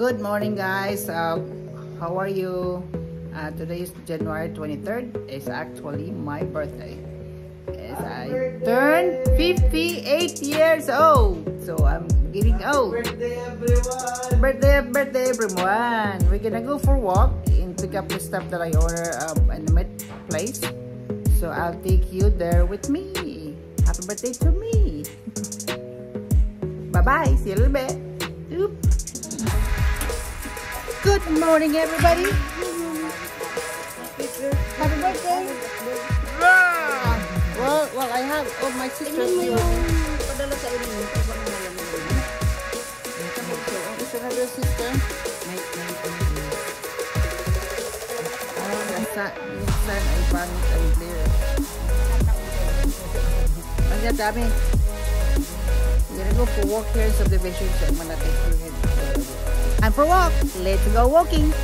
Good morning guys. Uh, how are you? Uh, today is January 23rd. It's actually my birthday. As I turned 58 years old. So I'm getting old. Birthday everyone! Birthday, birthday everyone. We're gonna go for a walk and pick up the stuff that I order um, in the meat place. So I'll take you there with me. Happy birthday to me. Bye-bye. See you a little bit. Good morning, everybody. Happy birthday. Well, well, I have all my sisters here. Padala sa inyo. Sister? Clear. Ang. We're gonna go for walk here in subdivision. I'm gonna take you here. I'm for walk. Let's go walking.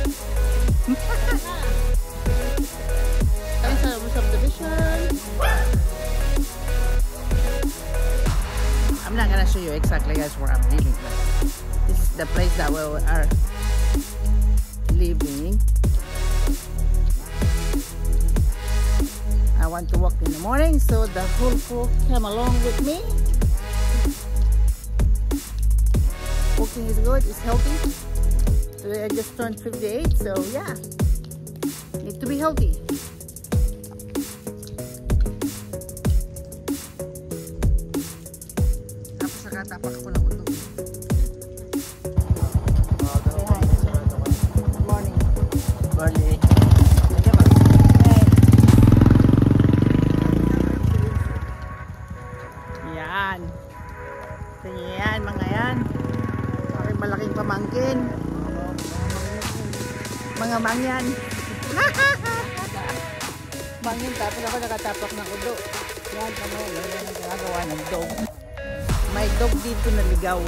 I'm not gonna show you exactly guys where I'm living, but this is the place that we are living. I want to walk in the morning, so the whole crew came along with me. Walking is good, it's healthy. Today I just turned 58, so yeah, need to be healthy. Tapos nakatapak ako ng Mga mangyan. mangyan, tapos ako nakatapak ng ulo. Yan, kamo. Yan ang ginagawa ng dog. May dog dito na ligaw.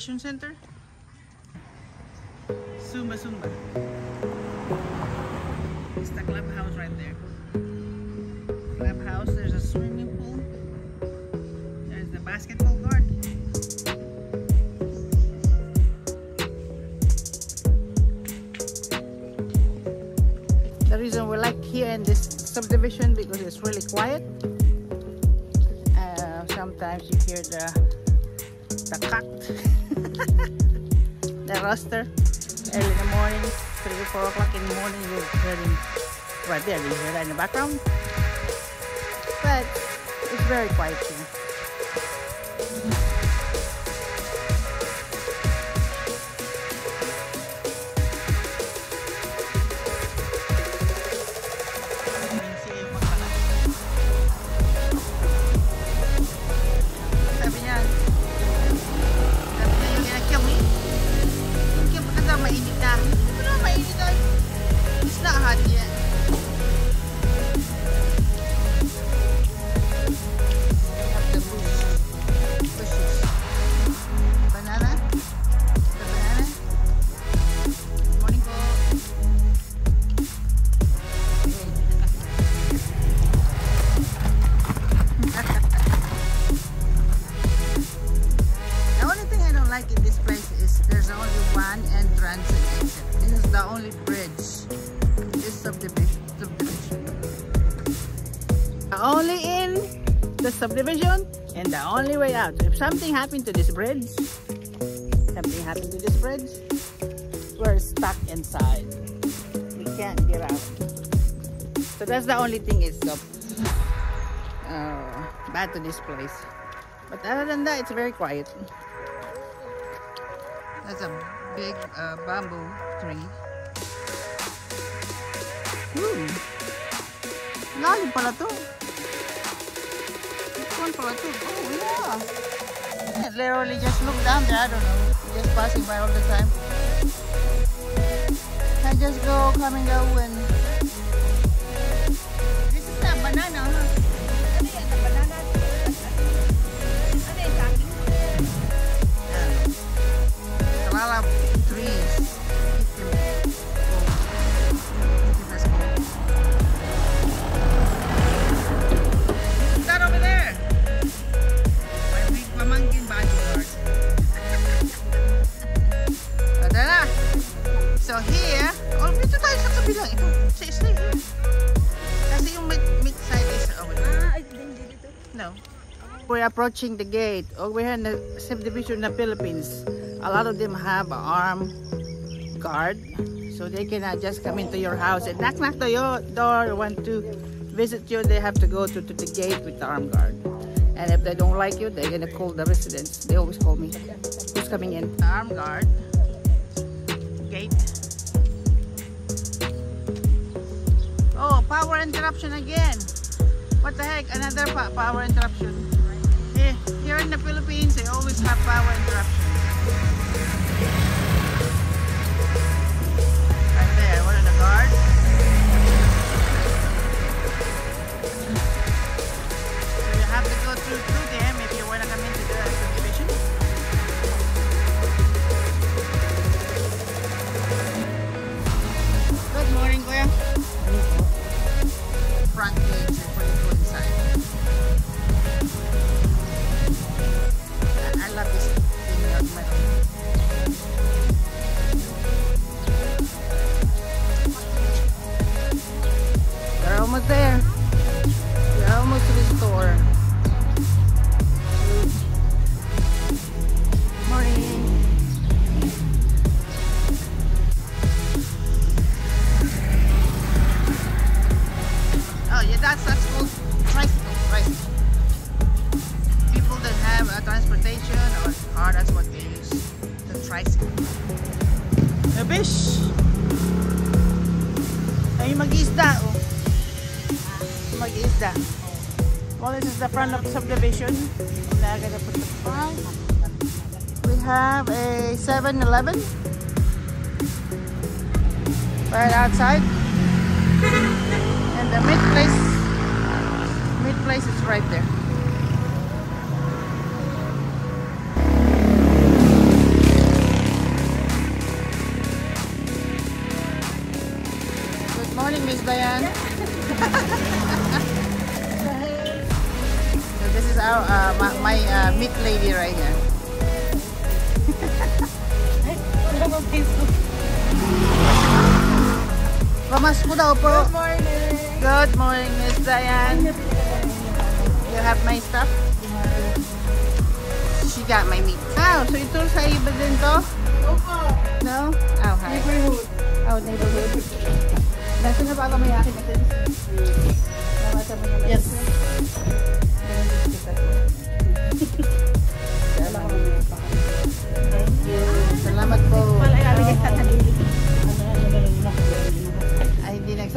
Center. It's the clubhouse right there. Clubhouse, there's a swimming pool. There's the basketball court. The reason we like here in this subdivision because it's really quiet. Uh, sometimes you hear the the cock, the rooster early in the morning, three or four o'clock in the morning. You're hearing right there. You hear that in the background, but it's very quiet here. Out. If something happened to this bridge, something happened to this bridge, we're stuck inside. We can't get out. So that's the only thing is so uh, bad to this place. But other than that, it's very quiet. That's a big uh, bamboo tree. Ooh. Lalim pala to. Which one pala to? Oh, yeah. Literally just look down there. I don't know. Just passing by all the time. I just go, and go and... approaching the gate. Over here in the subdivision in the Philippines, a lot of them have an armed guard. So they cannot just come into your house and knock knock to your door, want to visit you, they have to go to, to the gate with the armed guard. And if they don't like you, they're gonna call the residents. They always call me. Who's coming in? The armed guard. Gate. Oh, power interruption again. What the heck? Another power interruption. Here in the Philippines, they always have power interruptions. Right there, one of the guards. So you have to go through, subdivision. We have a 7-Eleven right outside. And the meat place, meat place is right there. Meat lady right here. Pamasko daw po. Good morning. Good morning, Miss Diane. You have my stuff? She got my meat. Oh, so ito sa iba din to? No? Oh, hi. Neighborhood. Oh, neighborhood. Nasa na ba ako may akin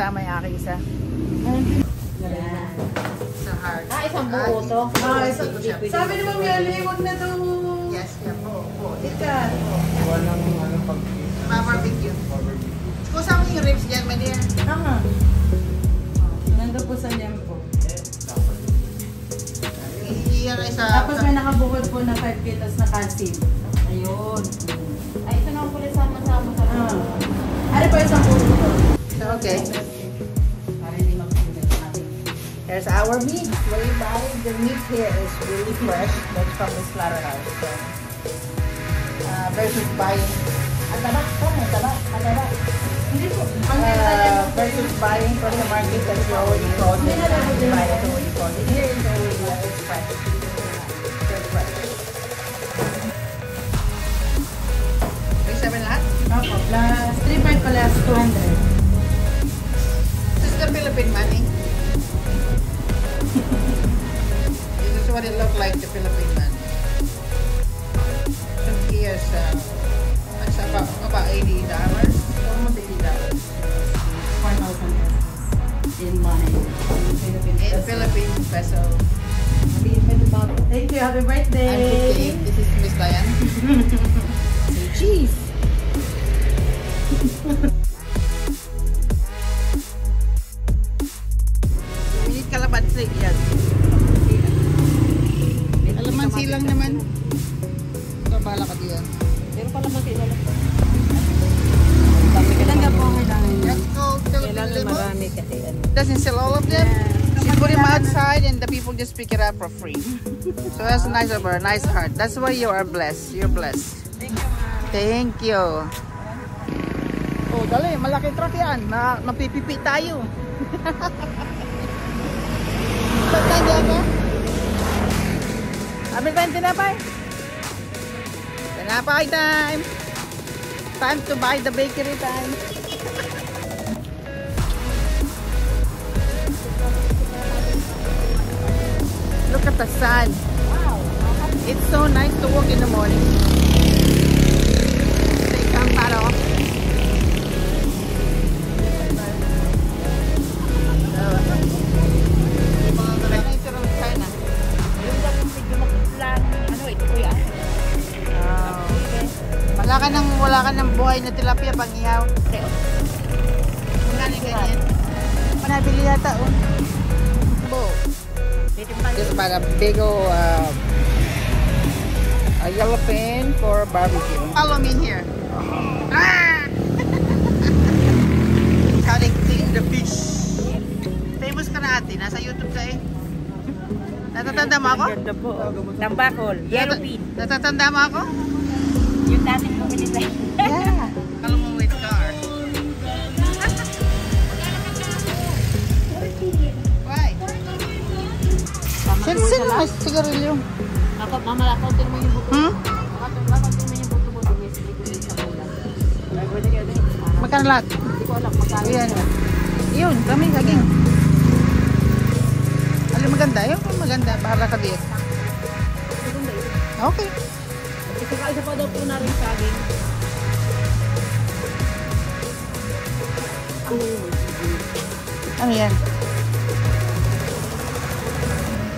Nagsama yung aking isa. Sa hard. Ah, isang buo to. Ah, isang buo. Sabi ni Ma'am Yali, huwag na daw. Yes, yeah po. po. Ikan. Walang ano pag Ma-barbecue. Kung saan mo yung ribs dyan, my dear? Tama. Nandun po sa sa... Tapos may nakabukod po na 5 kilos na calcium. Ayun. Ay, ito na po ulit sama-sama sa ah. Ano po isang buo to? Okay. There's our meat. What you buy? The meat here is really fresh. That's from the slaughterhouse. So, uh, versus buying. Ang taba? Paano ang taba? Ang taba? Hindi po. Uh, versus buying from the market that's already frozen. You buy it already frozen. Here is already uh, it's fresh. It's fresh. Three seven lahat? Opo, plus 3.5 200. This is the Philippine money. Like, the Philippine money. So here's, uh, it's about, about $80. Almost $80. 4,000 pesos. in money. In Philippine In peso. Philippine peso. Thank you. Happy birthday. I'm 58. This is Miss Diane. Cheese. Alamansi lang naman. Ito, bahala ka diyan. Pero pala matiwala. Kailan ka po kailangan? Let's go, Philippine Kailangan marami kasi yan. Doesn't sell all of them. She put them outside and the people just pick it up for free. so that's nice of her, nice heart. That's why you are blessed. You're blessed. Thank you. Oh, dali, malaki truck yan. Na, napipipi tayo. Ba't nandiyan ka? Abil tayong tinapay. Tinapay time. Time to buy the bakery time. Look at the sun. It's so nice to walk in the morning. Take ang paro. Ano Wala ka ng wala ka ng buhay na tilapia pang ihaw. Magkano ganyan? Panabili yata oh. Bo. Just about a big old uh, a yellow pin for barbecue. Follow me here. Ah! Collecting the fish. Famous ka na ate. Nasa YouTube ka eh. Natatanda mo ako? Ganda po. Tambakol. Yellow Nata- pin. Natatanda mo ako? Yung dating bumili tayo. Yeah. Kala mo with car. Why? Sin sin mas sigarilyo. Ako, mama, kauntin mo yung buto. Hmm? Kauntin mo yung buto-buto. Din. Magkano lahat? Hindi ko alam magkano. Ayan. Yun, kami saging. Alam maganda, yun maganda. Bahala ka diyan. Okay. Saka isa pa daw po na rin saging. Ano yan?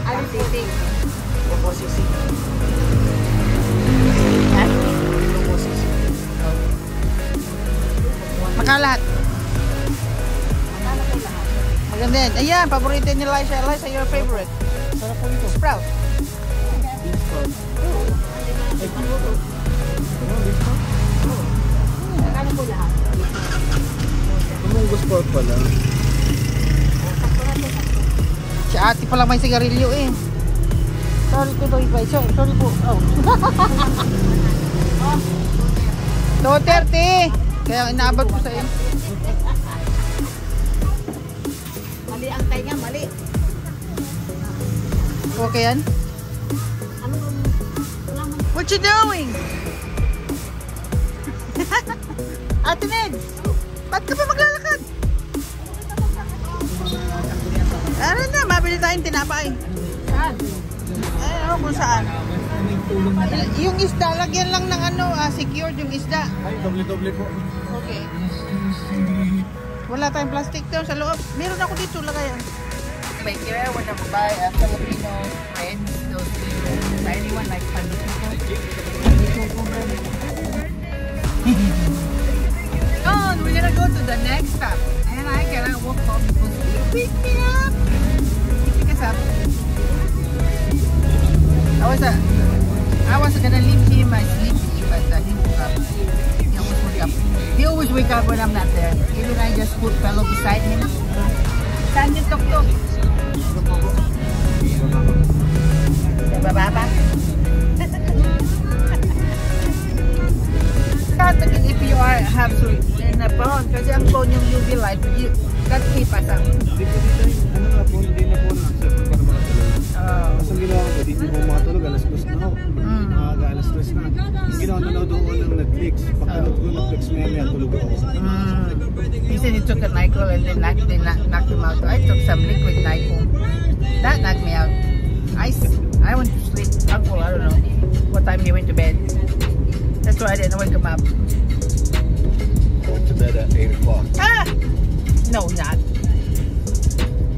Ano sisig? Ha? Magkano lahat? Magkano po lahat? Maganda yan. Ayan, paborito ni Liza. Liza, your favorite. Sarap po nito. Sprout. Beef sprout. Kakain ko lahat. Tumungos pork pala. Si ate pala may sigarilyo eh. Sorry po daw iba. Sorry, po. Oh. 2.30. Kaya inaabot ko sa iyo. mali ang tainga, mali. Okay yan? What you doing? ate Ned, ba't ka pa maglalakad? Ano na, mabili tayong tinapay. Saan? Ay, ano kung saan? Yung isda, lagyan lang ng ano, ah, secured yung isda. Ay, doble-doble po. Okay. Wala tayong plastic doon sa loob. Meron ako dito, lagayan. Make sure when I buy a Filipino bread, those little tiny one like pandito. Oh, we're gonna go to the next stop. alas 2 na ho. Mm. Maaga alas 2 na. Ginanonood ako ng Netflix. Pagkanood mm. ko Netflix maya maya tulog ako. Mm. He said he took a NyQuil and then knocked, they knocked him out. I took some liquid NyQuil. That knocked me out. I, I went to sleep. Uncle, I don't know what time he went to bed. That's why I didn't wake him up. Went to bed at 8 o'clock. Ah! No, not.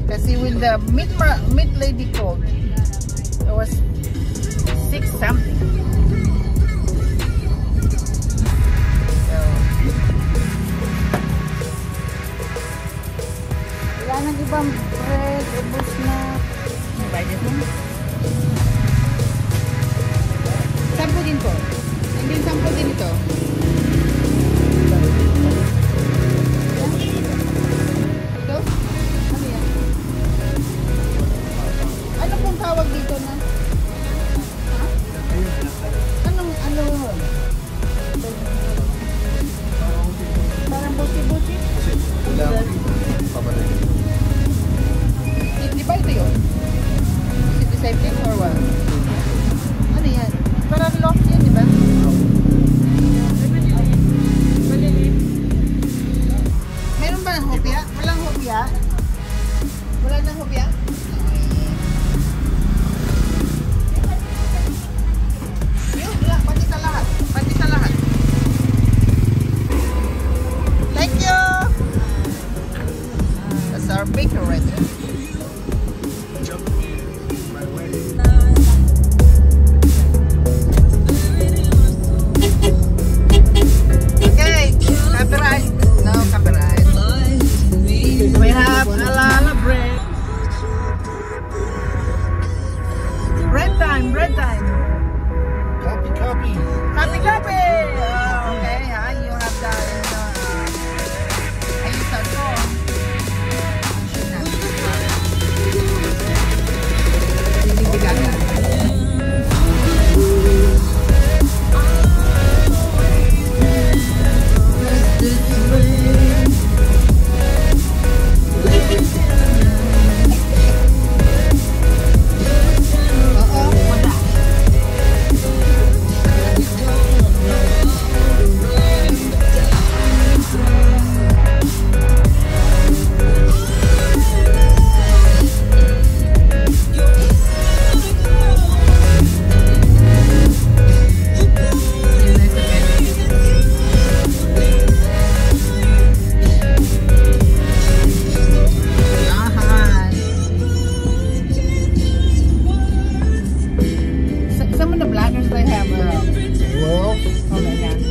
because Kasi when the mid mid lady called, it was six something. So, wala nang ibang bread, ubus na. Budget mo? Sampo din po. Hanggang sampo din ito. Safety for or what? Hello? Hold on.